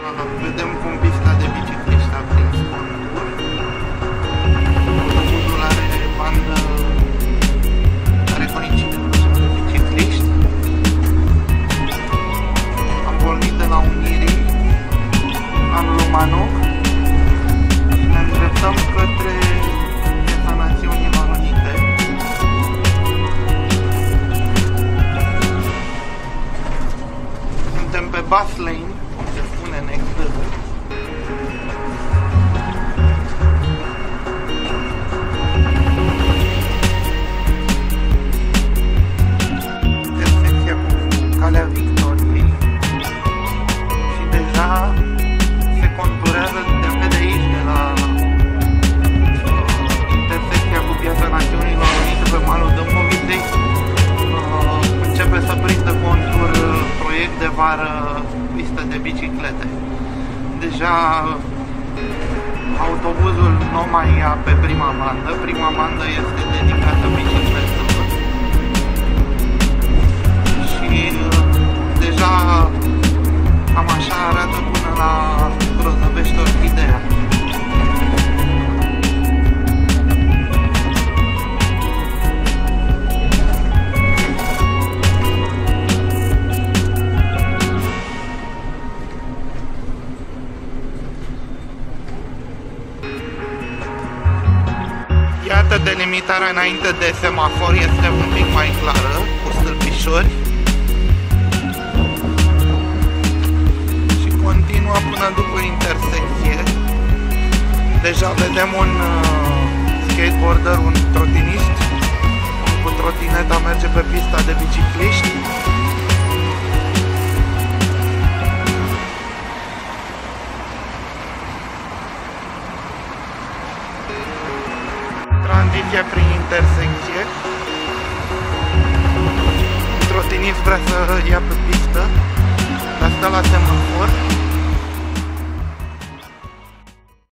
Vedem cum pista de bicicliști a prins contur. Autobuzul are bandă care coincide cu cea de bicicliști. Am pornit de la Unirii, anul Manoc și ne îndreptăm către Piața Națiunilor Unite. Suntem pe bus lane, vară pistă de biciclete. Deja autobuzul nu mai ia pe prima bandă, prima bandă este dedicată bicicletelor Iată delimitarea înainte de semafor este un pic mai clară, cu stâlpișori. Și continuă până după intersecție. Deja vedem un uh, skateboarder, un trotinist. condiția prin intersecție. Trotinist vrea să ia pe pistă, dar stă la semafor.